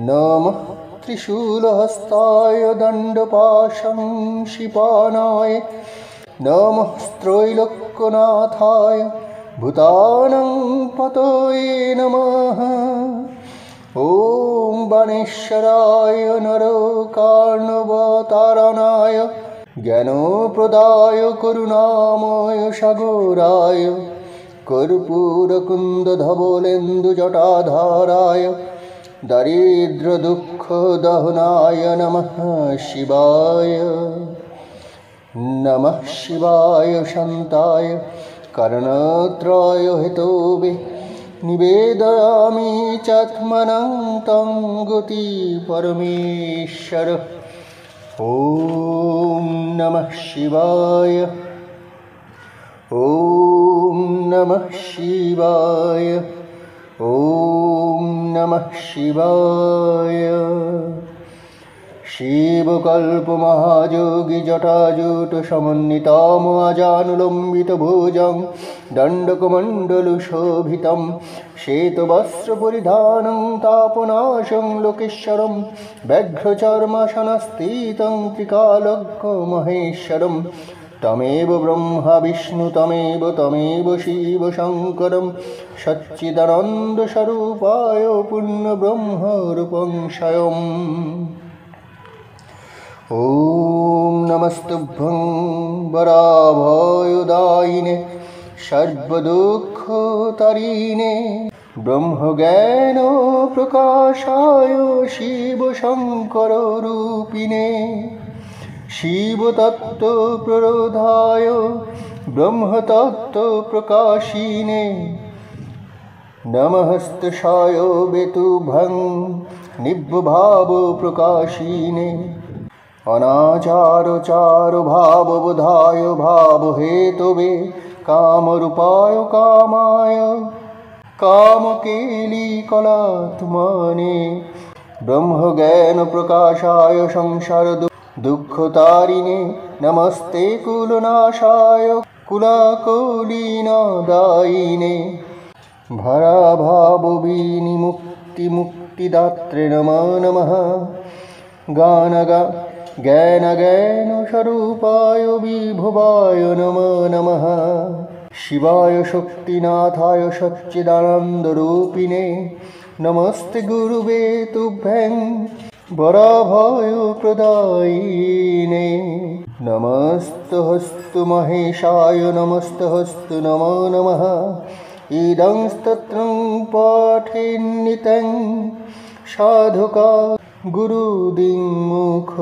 नमः त्रिशूलहस्ताय दण्डपाशं शिपानाय नमः स्त्रैलोक्यनाथाय भूतानं पतये नमः ॐ वनेश्वराय नरकार्णवतारणाय ज्ञानप्रदाय करुणामय सागराय कर्पूरकुन्दधवलेन्दुजटाधाराय दरिद्रदुःखदहनाय नमः शिवाय नमः शिवाय शान्ताय कर्णत्राय हेतोवे निवेदयामि चात्मनं तं गति परमेश्वर ॐ नमः शिवाय ॐ नमः शिवाय ॐ নমঃ শিবকল্প মহাযোগী জটাজুট সমন্বিতম আজানুলম্বিত ভুজং দণ্ডকমণ্ডলু শোভিত দণ্ডকমণ্ডলুশোভিতম শ্বেতবস্ত্রপরিধাनं তাপনাশং লোকেশ্বরं ব্যঘ্রচর্মাসনস্থিतं ত্রিকালজ্ঞ মহেশ্বরম तापनाशं लोकेश्वरं व्याघ्रचर्मशनस्थितं त्रिकालज्ञमहेश्वरं तमेव ब्रह्मा विष्णु तमेव तमेव शिवशङ्करं सच्चिदानन्दस्वरूपाय पुण्यब्रह्मरूपं स्वयम् ॐ नमस्तुभ्यं वराभयुदायिने सर्वदुःखतरिणे ब्रह्मज्ञानप्रकाशाय शिवशङ्कररूपिणे শিবতত্ত্ব প্ররোধায়, ব্রহ্মতত্ত্ব প্রকাশিনে। নমহস্তশায় বেতুভং নিব্যভাব প্রকাশিনে। অনাচারচার ভাববোধায় ভাবহেতবে কামরূপায় কামায়, কামকেলিকলাত্মনে ব্রহ্মজ্ঞান প্রকাশায় সংসার দু দুঃখতারিণে, নমস্তে কুলনাশায়, কুলাকলিনদায়িনে। ভরাভাববিনিমুক্তিমুক্তিদাত্রে নম নম নমঃ গানগা জ্ঞান স্বরূপায় বিভবায় নম নমঃ শিবায় শক্তিনাথায় সচ্চিদানন্দরূপিণে। নমস্তে গুরুবে তুভ্যং। वराभयप्रदायिने। नमस्तहस्तु महेशाय नमस्तहस्तु नमो नमः। इदंस्तत्रं पाठेन्नितं साधुका गुरुदिङ्मुख।